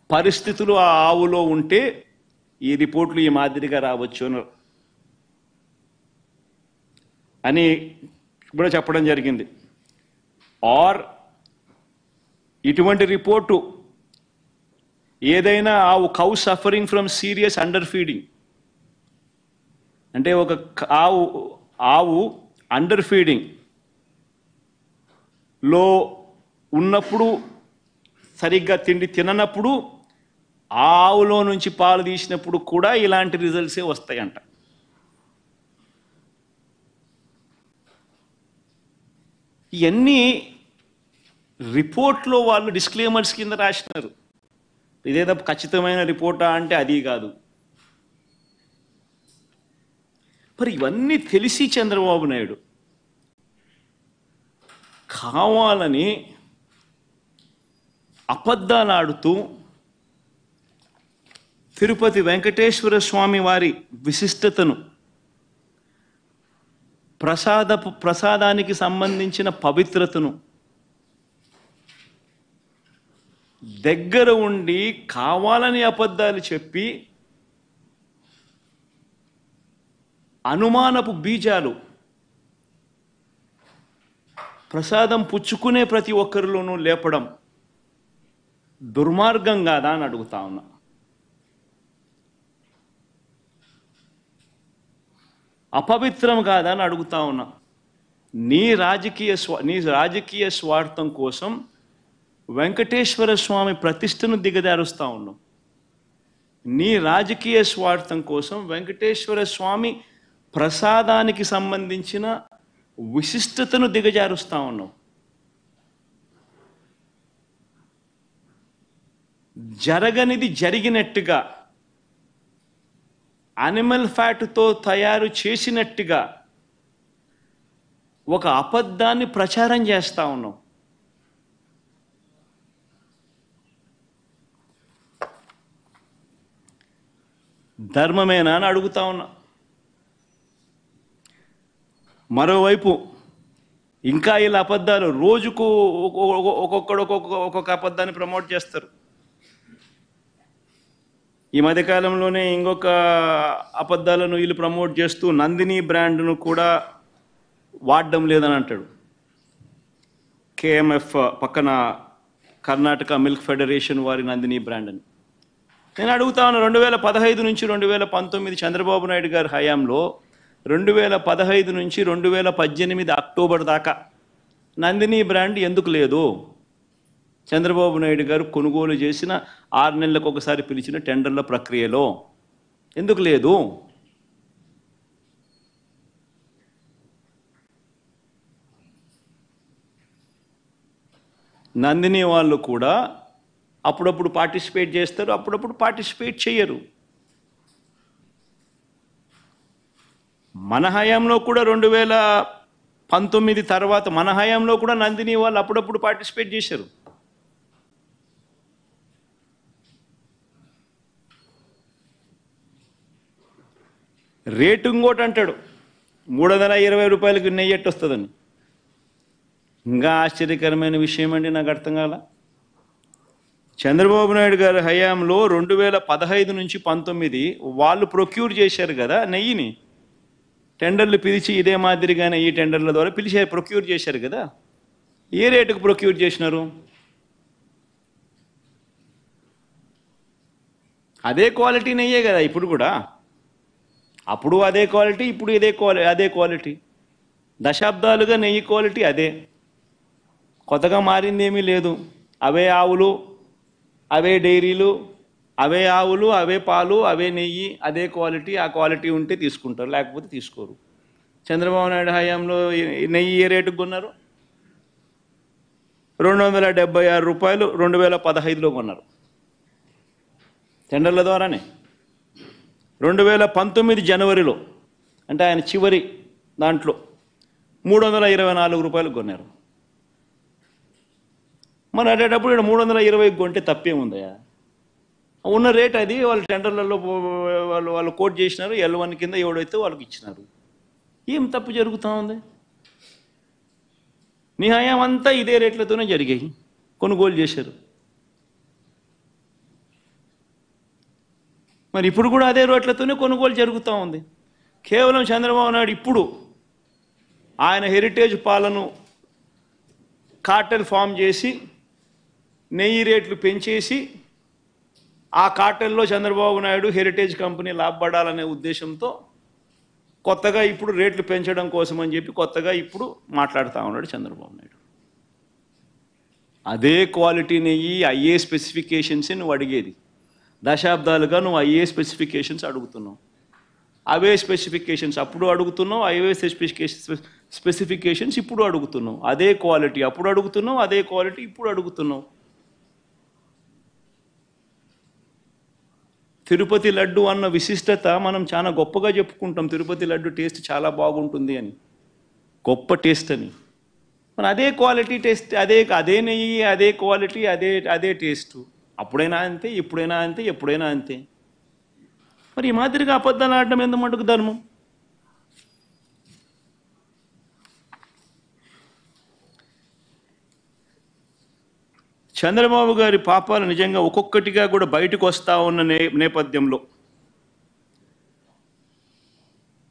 పరిస్థితులు ఆ ఆవులో ఉంటే ఈ రిపోర్ట్లు ఈ మాదిరిగా రావచ్చు అన్నారు. అని కూడా చెప్పడం జరిగింది. ఆర్ ఇటువంటి రిపోర్టు ఏదైనా ఆవు cow suffering from serious under feeding అంటే ఒక ఆవు ఆవు అండర్ ఫీడింగ్లో ఉన్నప్పుడు సరిగ్గా తిండి తిననప్పుడు ఆ ఆవులో నుంచి పాలు తీసినప్పుడు కూడా ఇలాంటి రిజల్ట్సే వస్తాయంట. ఇవన్నీ రిపోర్ట్లో వాళ్ళు డిస్క్లేమర్స్ కింద రాసినారు. ఇదేదో ఖచ్చితమైన రిపోర్టా అంటే అది కాదు. మరి ఇవన్నీ తెలిసి చంద్రబాబు నాయుడు కావాలని అబద్ధాలాడుతూ తిరుపతి వెంకటేశ్వర స్వామి వారి విశిష్టతను ప్రసాదపు ప్రసాదానికి సంబంధించిన పవిత్రతను దగ్గర ఉండి కావాలని అబద్ధాలు చెప్పి అనుమానపు బీజాలు ప్రసాదం పుచ్చుకునే ప్రతి ఒక్కరిలోనూ లేపడం దుర్మార్గం కాదా అని అడుగుతా ఉన్నా. అపవిత్రం కాదా అని అడుగుతా ఉన్నా. నీ రాజకీయ స్వా నీ రాజకీయ స్వార్థం కోసం వెంకటేశ్వర స్వామి ప్రతిష్టను దిగజారుస్తా ఉన్నాం నీ రాజకీయ స్వార్థం కోసం వెంకటేశ్వర స్వామి ప్రసాదానికి సంబంధించిన విశిష్టతను దిగజారుస్తా ఉన్నాం జరగనిది జరిగినట్టుగా అనిమల్ ఫ్యాట్తో తయారు చేసినట్టుగా ఒక అబద్ధాన్ని ప్రచారం చేస్తూ ఉన్నాం. ధర్మమేనా అని అడుగుతా ఉన్నా. మరోవైపు ఇంకా ఇలా అబద్ధాలు రోజుకు ఒక్కొక్కడు ఒక్కొక్క ఒక్కొక్క అబద్ధాన్ని ప్రమోట్ చేస్తారు. ఈ మధ్యకాలంలోనే ఇంకొక అబద్ధాలను వీళ్ళు ప్రమోట్ చేస్తూ నందిని బ్రాండ్ను కూడా వాడడం లేదని అంటాడు. కేఎంఎఫ్ పక్కన కర్ణాటక మిల్క్ ఫెడరేషన్ వారి నందిని బ్రాండ్ అని నేను అడుగుతాను రెండు వేల పదహైదు నుంచి రెండు వేల పంతొమ్మిది చంద్రబాబు నాయుడు గారి హయాంలో రెండు వేల పదహైదు నుంచి రెండు వేల పద్దెనిమిది అక్టోబర్ దాకా నందిని బ్రాండ్ ఎందుకు లేదు? చంద్రబాబు నాయుడు గారు కొనుగోలు చేసిన ఆరు నెలలకు ఒకసారి పిలిచిన టెండర్ల ప్రక్రియలో. ఎందుకు లేదు? నందిని వాళ్ళు కూడా అప్పుడప్పుడు పార్టిసిపేట్ చేస్తారు అప్పుడప్పుడు పార్టిసిపేట్ చేయరు. మన హయాంలో కూడా రెండు వేల పంతొమ్మిది తర్వాత మన హయాంలో కూడా నందిని వాళ్ళు అప్పుడప్పుడు పార్టిసిపేట్ చేశారు. రేటు ఇంకోటి అంటాడు. మూడు వందల ఇరవై రూపాయలకి నెయ్యి ఎట్టు వస్తుందని. ఇంకా ఆశ్చర్యకరమైన విషయం అండి నాకు అర్థం కాల. చంద్రబాబు నాయుడు గారి హయాంలో రెండు వేల పదహైదు నుంచి పంతొమ్మిది వాళ్ళు ప్రొక్యూర్ చేశారు కదా నెయ్యిని. టెండర్లు పిలిచి ఇదే మాదిరిగానే ఈ టెండర్ల ద్వారా పిలిచి ప్రొక్యూర్ చేశారు కదా. ఏ రేటుకు ప్రొక్యూర్ చేసినారు? అదే క్వాలిటీ నెయ్యే కదా ఇప్పుడు కూడా. అప్పుడు అదే క్వాలిటీ ఇప్పుడు ఇదే క్వాలి అదే క్వాలిటీ. దశాబ్దాలుగా నెయ్యి క్వాలిటీ అదే. కొత్తగా మారింది ఏమీ లేదు. అవే ఆవులు అవే డైరీలు అవే ఆవులు అవే పాలు అవే నెయ్యి అదే క్వాలిటీ ఆ క్వాలిటీ ఉంటే తీసుకుంటారు లేకపోతే తీసుకోరు. చంద్రబాబు నాయుడు హయాంలో నెయ్యి ఏ రేటుకు కొన్నారు? రెండు వందల డెబ్బై ఆరు రూపాయలు రెండు వేల పదహైదులో కొన్నారు. టెండర్ల ద్వారానే. రెండు వేల పంతొమ్మిది జనవరిలో అంటే ఆయన చివరి దాంట్లో మూడు వందల ఇరవై నాలుగు రూపాయలు కొన్నారు. మరి అటేటప్పుడు ఇక్కడ మూడు వందల ఇరవై కొంటే తప్పేముందయా ఉన్న రేట్ అది వాళ్ళు టెండర్లలో వాళ్ళు వాళ్ళు కోట్ చేసినారు ఎల్ వన్ కింద ఎవడైతే వాళ్ళకి ఇచ్చినారు. ఏం తప్పు జరుగుతూ ఉంది? నీ హయాం అంతా ఇదే రేట్లతోనే జరిగాయి కొనుగోలు చేశారు. మరి ఇప్పుడు కూడా అదే రోడ్లతోనే కొనుగోలు జరుగుతూ ఉంది. కేవలం చంద్రబాబు నాయుడు ఇప్పుడు ఆయన హెరిటేజ్ పాలను కార్టెల్ ఫామ్ చేసి నెయ్యి రేట్లు పెంచేసి ఆ కార్టెల్లో చంద్రబాబు నాయుడు హెరిటేజ్ కంపెనీ లాభపడాలనే ఉద్దేశంతో కొత్తగా ఇప్పుడు రేట్లు పెంచడం కోసం అని చెప్పి కొత్తగా ఇప్పుడు మాట్లాడుతూ ఉన్నాడు చంద్రబాబు నాయుడు. అదే క్వాలిటీ నెయ్యి అయ్యే స్పెసిఫికేషన్సే నువ్వు అడిగేది. దశాబ్దాలుగా నువ్వు అయ్యే స్పెసిఫికేషన్స్ అడుగుతున్నావు. అవే స్పెసిఫికేషన్స్ అప్పుడు అడుగుతున్నావు అవే స్పెసిఫికేషన్ స్పెసిఫికేషన్స్ ఇప్పుడు అడుగుతున్నావు. అదే క్వాలిటీ అప్పుడు అడుగుతున్నావు అదే క్వాలిటీ ఇప్పుడు అడుగుతున్నావు. తిరుపతి లడ్డు అన్న విశిష్టత మనం చాలా గొప్పగా చెప్పుకుంటాం. తిరుపతి లడ్డు టేస్ట్ చాలా బాగుంటుంది అని. గొప్ప టేస్ట్ అని. మన అదే క్వాలిటీ టేస్ట్ అదే అదే నెయ్యి అదే క్వాలిటీ అదే అదే టేస్ట్. అప్పుడైనా అంతే ఇప్పుడైనా అంతే ఎప్పుడైనా అంతే. మరి ఈ మాదిరిగా అబద్ధాలు ఆడడం ఎందుకు మటుకు ధర్మం? చంద్రబాబు గారి పాపాలు నిజంగా ఒక్కొక్కటిగా కూడా బయటకు వస్తా ఉన్న నే నేపథ్యంలో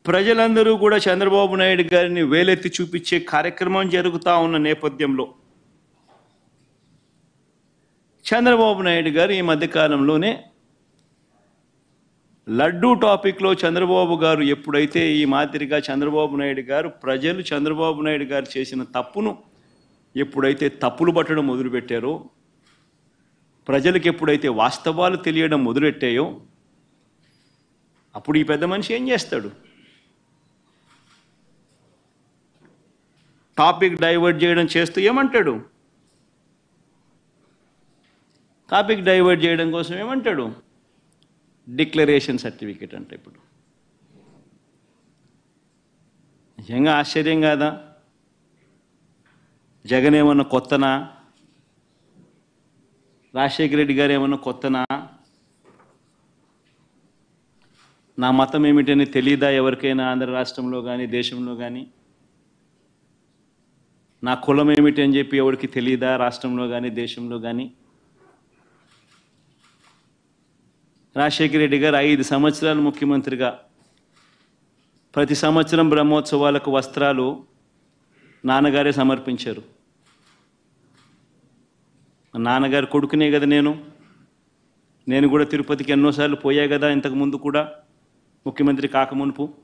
ప్రజలందరూ కూడా చంద్రబాబు నాయుడు గారిని వేలెత్తి చూపించే కార్యక్రమం జరుగుతూ ఉన్న నేపథ్యంలో చంద్రబాబు నాయుడు గారు ఈ మధ్యకాలంలోనే లడ్డూ టాపిక్లో చంద్రబాబు గారు ఎప్పుడైతే ఈ మాదిరిగా చంద్రబాబు నాయుడు గారు ప్రజలు చంద్రబాబు నాయుడు గారు చేసిన తప్పును ఎప్పుడైతే తప్పులు పట్టడం మొదలుపెట్టారో ప్రజలకు ఎప్పుడైతే వాస్తవాలు తెలియడం మొదలెట్టాయో అప్పుడు ఈ పెద్ద మనిషి ఏం చేస్తాడు? టాపిక్ డైవర్ట్ చేయడం చేస్తూ ఏమంటాడు? టాపిక్ డైవర్ట్ చేయడం కోసం ఏమంటాడు? డిక్లరేషన్ సర్టిఫికేట్ అంటే ఇప్పుడు. నిజంగా ఆశ్చర్యం కాదా? జగన్ ఏమన్నా కొత్తనా? రాజశేఖర రెడ్డి గారు ఏమన్నా కొత్తనా? నా మతం ఏమిటని తెలియదా ఎవరికైనా ఆంధ్ర రాష్ట్రంలో కానీ దేశంలో కానీ నా కులం ఏమిటి అని చెప్పి ఎవరికి తెలియదా రాష్ట్రంలో కానీ దేశంలో కానీ రాజశేఖర రెడ్డి గారు ఐదు సంవత్సరాలు ముఖ్యమంత్రిగా. ప్రతి సంవత్సరం బ్రహ్మోత్సవాలకు వస్త్రాలు నాన్నగారే సమర్పించారు. మా నాన్నగారు కొడుకునే కదా నేను. నేను కూడా తిరుపతికి ఎన్నోసార్లు పోయా కదా ఇంతకు ముందు కూడా. ముఖ్యమంత్రి కాకమునుపు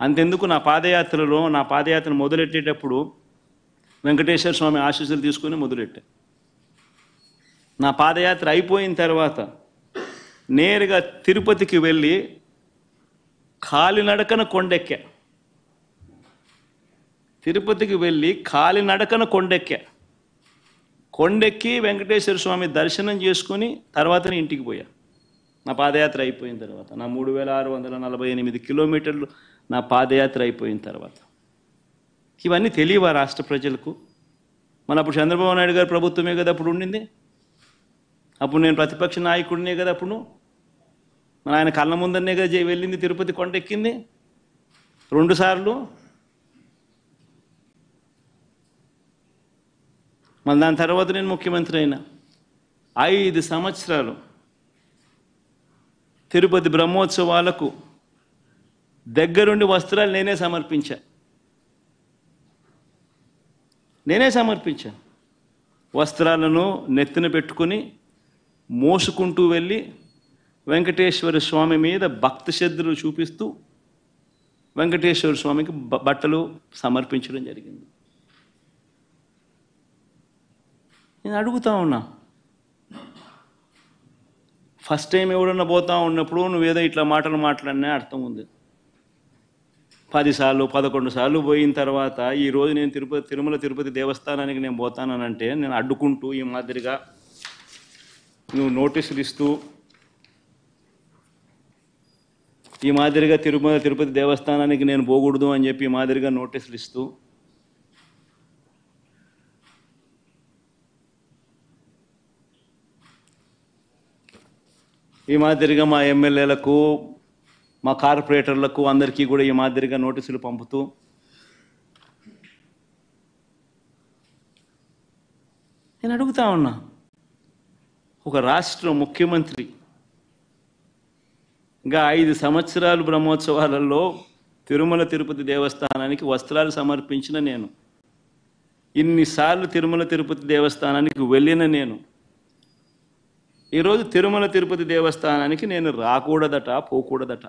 అంతెందుకు నా పాదయాత్రలో నా పాదయాత్ర మొదలెట్టేటప్పుడు వెంకటేశ్వర స్వామి ఆశీస్సులు తీసుకుని మొదలెట్టా. నా పాదయాత్ర అయిపోయిన తర్వాత నేరుగా తిరుపతికి వెళ్ళి కాలినడకన కొండెక్కా. తిరుపతికి వెళ్ళి కాలినడకన కొండెక్కా. కొండెక్కి వెంకటేశ్వర స్వామి దర్శనం చేసుకుని తర్వాతనే ఇంటికి పోయా. నా పాదయాత్ర అయిపోయిన తర్వాత నా మూడు వేల ఆరు వందల నలభై ఎనిమిది కిలోమీటర్లు నా పాదయాత్ర అయిపోయిన తర్వాత. ఇవన్నీ తెలియవా రాష్ట్ర ప్రజలకు? మన అప్పుడు చంద్రబాబు నాయుడు గారు ప్రభుత్వమే కదా అప్పుడు ఉండింది. అప్పుడు నేను ప్రతిపక్ష నాయకుడినే కదా అప్పుడు. మన ఆయన కళ్ళ ముందరనే కదా వెళ్ళింది తిరుపతి కొండ ఎక్కింది రెండు సార్లు. మళ్ళీ దాని తర్వాత నేను ముఖ్యమంత్రి అయినా. ఐదు సంవత్సరాలు తిరుపతి బ్రహ్మోత్సవాలకు దగ్గరుండి వస్త్రాలు నేనే సమర్పించా. నేనే సమర్పించాను వస్త్రాలను నెత్తిన పెట్టుకుని మోసుకుంటూ వెళ్ళి వెంకటేశ్వర స్వామి మీద భక్తి శ్రద్ధలు చూపిస్తూ వెంకటేశ్వర స్వామికి బట్టలు సమర్పించడం జరిగింది. నేను అడుగుతా ఉన్నా ఫస్ట్ టైం ఎవడన్నా పోతా ఉన్నప్పుడు నువ్వేదో ఇట్లా మాటలు మాట్లాడినా అర్థం ఉంది. పదిసార్లు పదకొండు సార్లు పోయిన తర్వాత ఈరోజు నేను తిరుపతి తిరుమల తిరుపతి దేవస్థానానికి నేను పోతానంటే నేను అడ్డుకుంటూ ఈ మాదిరిగా నువ్వు నోటీసులు ఇస్తూ ఈ మాదిరిగా తిరుమల తిరుపతి దేవస్థానానికి నేను పోకూడదు అని చెప్పి ఈ మాదిరిగా నోటీసులు ఇస్తూ ఈ మాదిరిగా మా ఎమ్మెల్యేలకు మా కార్పొరేటర్లకు అందరికీ కూడా ఈ మాదిరిగా నోటీసులు పంపుతూ నేను అడుగుతా ఉన్నా. ఒక రాష్ట్ర ముఖ్యమంత్రి. ఇంకా ఐదు సంవత్సరాలు బ్రహ్మోత్సవాలలో తిరుమల తిరుపతి దేవస్థానానికి వస్త్రాలు సమర్పించిన నేను. ఇన్నిసార్లు తిరుమల తిరుపతి దేవస్థానానికి వెళ్ళిన నేను. ఈరోజు తిరుమల తిరుపతి దేవస్థానానికి నేను రాకూడదట పోకూడదట.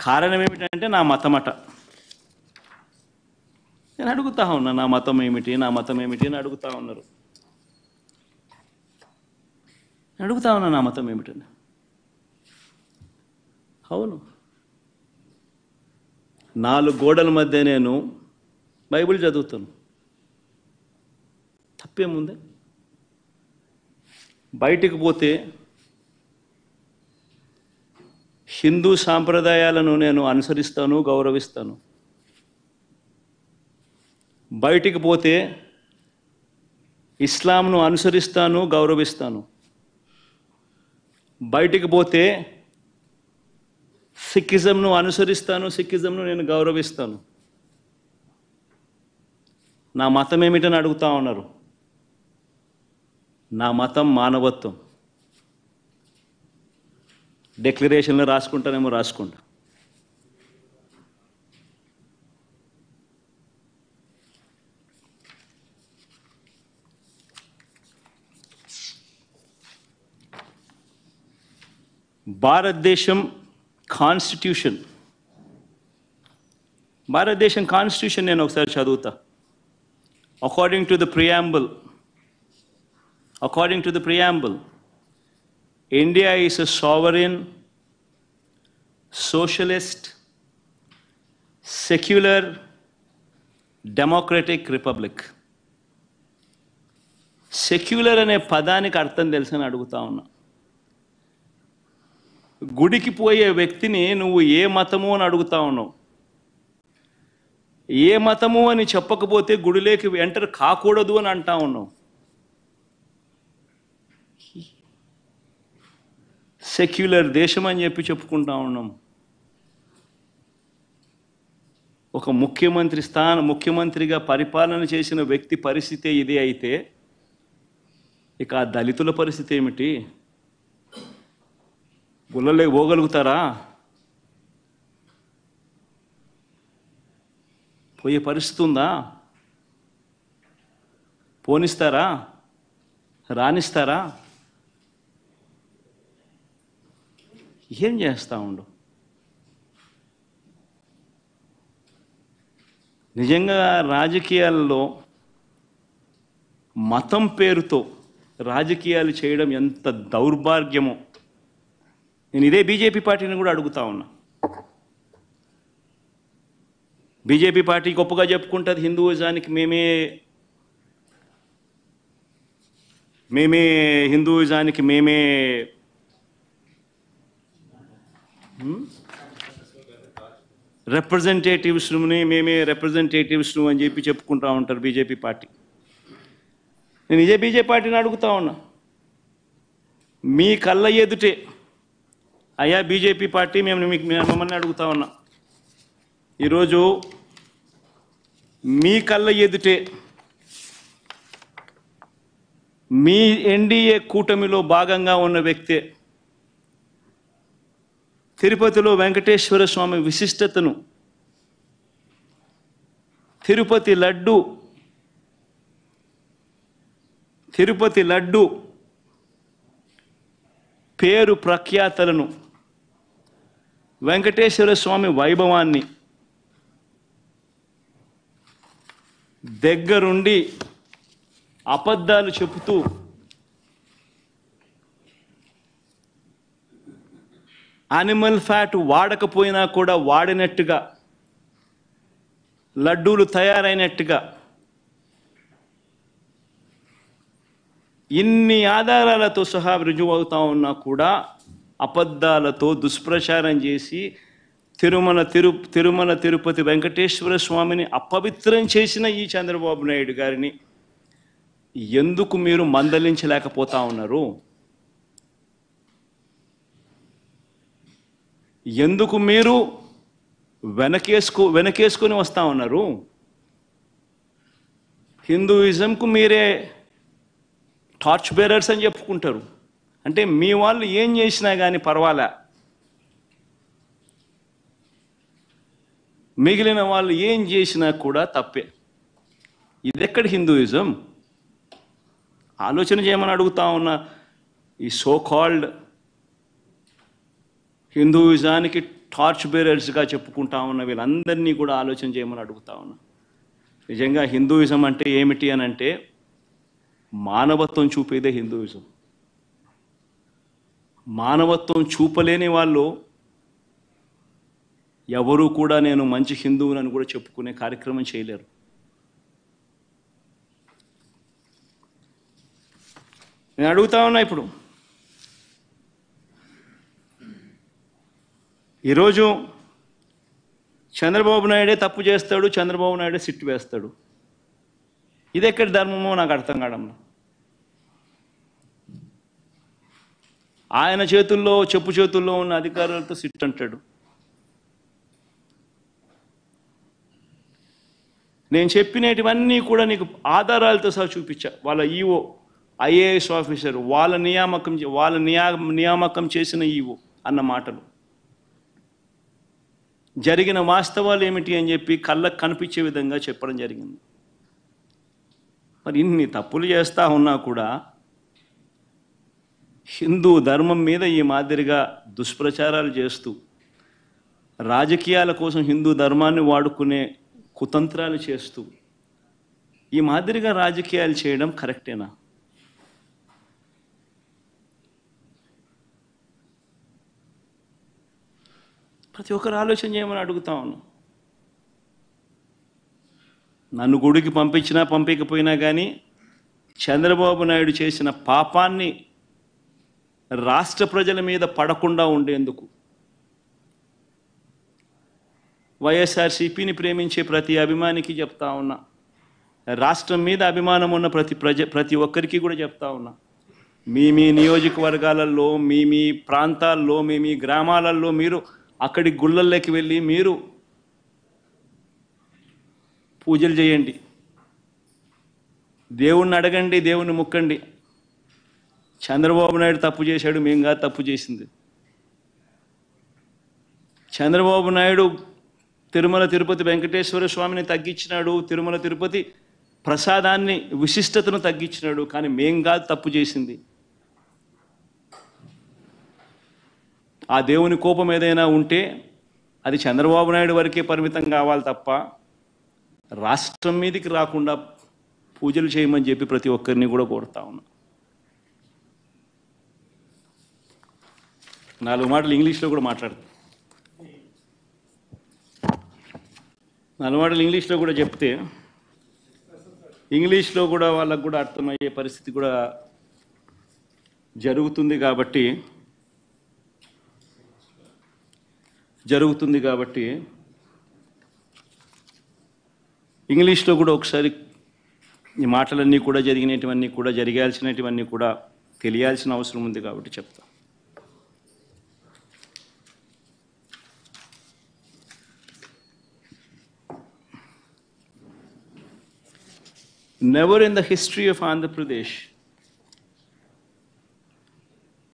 కారణం ఏమిటంటే నా మతమట. నేను అడుగుతా ఉన్నా నా మతం ఏమిటి నా మతం ఏమిటి అని అడుగుతా ఉన్నారు. నేను అడుగుతా ఉన్నా నా మతం ఏమిటని. అవును. నాలుగు గోడల మధ్య నేను బైబిల్ చదువుతాను. తప్పేముంది? బయటికి పోతే హిందూ సాంప్రదాయాలను నేను అనుసరిస్తాను గౌరవిస్తాను. బయటికి పోతే ఇస్లాంను అనుసరిస్తాను గౌరవిస్తాను. బయటికి పోతే సిక్కిజంను అనుసరిస్తాను సిక్కిజంను నేను గౌరవిస్తాను. నా మతం ఏమిటని అడుగుతా ఉన్నారు? నా మతం మానవత్వం. డిక్లరేషన్లు రాసుకుంటానేమో రాసుకుంటా. భారతదేశం కాన్స్టిట్యూషన్ భారతదేశం కాన్స్టిట్యూషన్ నేను ఒకసారి చదువుతా according to the preamble according to the preamble, India is a sovereign, socialist, secular, democratic republic. Secular అనే పదానికి అర్థం తెలుసని అడుగుతా ఉన్నా గుడికి పోయే వ్యక్తిని నువ్వు ఏ మతము అని అడుగుతా ఉన్నావు? ఏ మతము అని చెప్పకపోతే గుడిలోకి ఎంటర్ కాకూడదు అని అంటా ఉన్నావు? సెక్యులర్ దేశం అని చెప్పి చెప్పుకుంటా ఉన్నాం. ఒక ముఖ్యమంత్రి స్థానం ముఖ్యమంత్రిగా పరిపాలన చేసిన వ్యక్తి పరిస్థితి ఇది అయితే ఇక ఆ దళితుల పరిస్థితి ఏమిటి? గుళ్ళలోకి పోగలుగుతారా? పోయే పరిస్థితి ఉందా? పోనిస్తారా? రాణిస్తారా ఏం చేస్తా ఉండు? నిజంగా రాజకీయాల్లో మతం పేరుతో రాజకీయాలు చేయడం ఎంత దౌర్భాగ్యమో. నేను ఇదే బీజేపీ పార్టీని కూడా అడుగుతా ఉన్నా. బీజేపీ పార్టీ గొప్పగా చెప్పుకుంటుంది హిందూయిజానికి మేమే మేమే హిందూయిజానికి మేమే రిప్రజెంటేటివ్స్ని మేమే రిప్రజెంటేటివ్స్ను అని చెప్పి చెప్పుకుంటా ఉంటారు బీజేపీ పార్టీ. నేను ఇదే బీజేపీ పార్టీని అడుగుతా ఉన్నా. మీ కళ్ళ ఎదుటే అయ్యా బీజేపీ పార్టీ మేము మీకు మేము మిమ్మల్ని అడుగుతా ఉన్నాం. ఈరోజు మీ కళ్ళ ఎదుటే మీ ఎన్డీఏ కూటమిలో భాగంగా ఉన్న వ్యక్తే తిరుపతిలో వెంకటేశ్వర స్వామి విశిష్టతను తిరుపతి లడ్డు తిరుపతి లడ్డు పేరు ప్రఖ్యాతలను వెంకటేశ్వర స్వామి వైభవాన్ని దగ్గరుండి అబద్ధాలు చెబుతూ అనిమల్ ఫ్యాట్ వాడకపోయినా కూడా వాడినట్టుగా లడ్డూలు తయారైనట్టుగా ఇన్ని ఆధారాలతో సహా రుజువు అవుతా ఉన్నా కూడా అబద్ధాలతో దుష్ప్రచారం చేసి తిరుమల తిరు తిరుమల తిరుపతి వెంకటేశ్వర స్వామిని అపవిత్రం చేసిన ఈ చంద్రబాబు నాయుడు గారిని ఎందుకు మీరు మందలించలేకపోతా ఉన్నారు? ఎందుకు మీరు వెనకేసుకు వెనకేసుకొని వస్తా ఉన్నారు? హిందూయిజంకు మీరే టార్చ్ బేరర్స్ అని చెప్పుకుంటారు. అంటే మీ వాళ్ళు ఏం చేసినా కానీ పర్వాలే? మిగిలిన వాళ్ళు ఏం చేసినా కూడా తప్పే. ఇదెక్కడ హిందూయిజం? ఆలోచన చేయమని అడుగుతా ఉన్న ఈ సో కాల్డ్ హిందూయిజానికి టార్చ్ బేరర్స్గా చెప్పుకుంటా ఉన్న వీళ్ళందరినీ కూడా ఆలోచన చేయమని అడుగుతా ఉన్నా. నిజంగా హిందూయిజం అంటే ఏమిటి అని అంటే మానవత్వం చూపేదే హిందూయిజం. మానవత్వం చూపలేని వాళ్ళు ఎవరూ కూడా నేను మంచి హిందువునని కూడా చెప్పుకునే కార్యక్రమం చేయలేరు. నేను అడుగుతా ఉన్నా ఇప్పుడు. ఈరోజు చంద్రబాబు నాయుడే తప్పు చేస్తాడు చంద్రబాబు నాయుడే సిట్టు వేస్తాడు. ఇది ఎక్కడి ధర్మమో నాకు అర్థం కావడం ఆయన చేతుల్లో చెప్పు చేతుల్లో ఉన్న అధికారులతో సిట్ అంటాడు. నేను చెప్పినటివన్నీ కూడా నీకు ఆధారాలతో సహా చూపించా. వాళ్ళ ఈఓ ఐఏఎస్ ఆఫీసర్ వాళ్ళ నియామకం చే- వాళ్ళ నియా నియామకం చేసిన ఈఓ అన్న మాటలు. జరిగిన వాస్తవాలు ఏమిటి అని చెప్పి కళ్ళకు కనిపించే విధంగా చెప్పడం జరిగింది. మరి ఇన్ని తప్పులు చేస్తూ ఉన్నా కూడా హిందూ ధర్మం మీద ఈ మాదిరిగా దుష్ప్రచారాలు చేస్తూ రాజకీయాల కోసం హిందూ ధర్మాన్ని వాడుకునే కుతంత్రాలు చేస్తూ ఈ మాదిరిగా రాజకీయాలు చేయడం కరెక్టేనా? ప్రతి ఒక్కరు ఆలోచన చేయమని అడుగుతా నన్ను గుడికి పంపించినా పంపించకపోయినా కానీ చంద్రబాబు నాయుడు చేసిన పాపాన్ని రాష్ట్ర ప్రజల మీద పడకుండా ఉండేందుకు. వైఎస్ఆర్సీపీని ప్రేమించే ప్రతి అభిమానికి చెప్తా ఉన్నా. రాష్ట్రం మీద అభిమానం ఉన్న ప్రతి ప్రజ ప్రతి ఒక్కరికి కూడా చెప్తా ఉన్నా. మీ మీ నియోజకవర్గాలలో మీ మీ ప్రాంతాల్లో మీ మీ గ్రామాలలో మీరు అక్కడి గుళ్ళల్లోకి వెళ్ళి మీరు పూజలు చేయండి. దేవుణ్ణి అడగండి దేవుణ్ణి ముక్కండి. చంద్రబాబు నాయుడు తప్పు చేశాడు మేము కాదు తప్పు చేసింది. చంద్రబాబు నాయుడు తిరుమల తిరుపతి వెంకటేశ్వర స్వామిని తగ్గించినాడు తిరుమల తిరుపతి ప్రసాదాన్ని విశిష్టతను తగ్గించినాడు కానీ మేం కాదు తప్పు చేసింది. ఆ దేవుని కోపం ఏదైనా ఉంటే అది చంద్రబాబు నాయుడు వరకే పరిమితం కావాలి తప్ప రాష్ట్రం మీదకి రాకుండా పూజలు చేయమని చెప్పి ప్రతి ఒక్కరిని కూడా కోరుతా ఉన్నా. నాలుగు మాటలు ఇంగ్లీష్లో కూడా మాట్లాడతాను నాలుగు మాటలు ఇంగ్లీష్లో కూడా చెప్తే ఇంగ్లీష్లో కూడా వాళ్ళకు కూడా అర్థమయ్యే పరిస్థితి కూడా జరుగుతుంది కాబట్టి జరుగుతుంది కాబట్టి ఇంగ్లీష్లో కూడా ఒకసారి ఈ మాటలన్నీ కూడా జరిగినటువన్నీ కూడా జరిగాల్సినటువన్నీ కూడా తెలియాల్సిన అవసరం ఉంది కాబట్టి చెప్తాను Never in the history of Andhra Pradesh